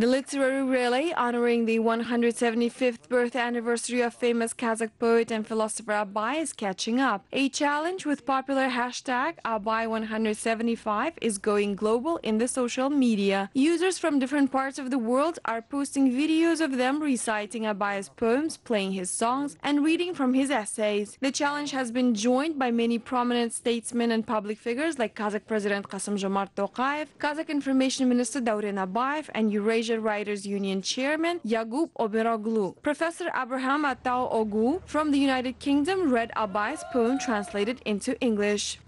The literary relay honoring the 175th birth anniversary of famous Kazakh poet and philosopher Abay is catching up. A challenge with popular hashtag Abay175 is going global in the social media. Users from different parts of the world are posting videos of them reciting Abay's poems, playing his songs, and reading from his essays. The challenge has been joined by many prominent statesmen and public figures like Kazakh President Kassym-Jomart Tokayev, Kazakh Information Minister Dauren Abayev, and Eurasia Writers Union Chairman Yagub Oberoglu. Professor Abraham Atao Ogu from the United Kingdom read Abay's poem translated into English.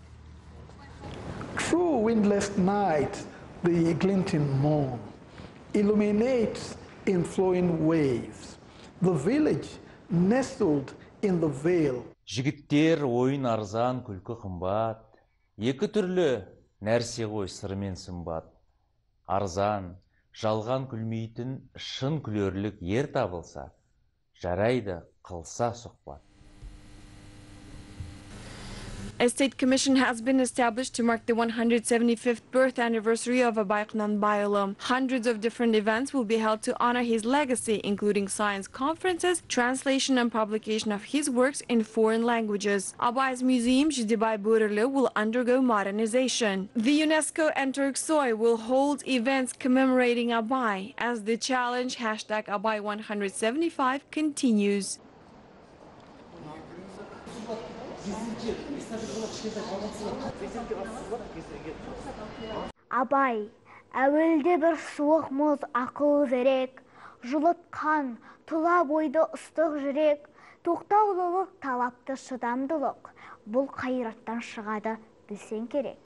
Through windless night, the glinting moon illuminates in flowing waves. The village nestled in the vale. жігіттер ойын арзан күлкі қымбат екі түрлі нәрсе ғой сыры мен сымбат арзан жалған күлмейтін шын күлерлік ер табылса жарайды қылса сұхбат. A state commission has been established to mark the 175th birth anniversary of Abay Bayılım. Hundreds of different events will be held to honor his legacy, including science conferences, translation and publication of his works in foreign languages. Abay's museum, Jidibay Burulu, will undergo modernization. The UNESCO and Turksoy will hold events commemorating Abay as the challenge hashtag Abay175 continues. Абай әуелде бір суық мұз ақыл зерек жылытқан тұла бойды ыстық жүрек тоқтаулылық талапты шыдамдылық бұл қайраттан шығады білсең керек.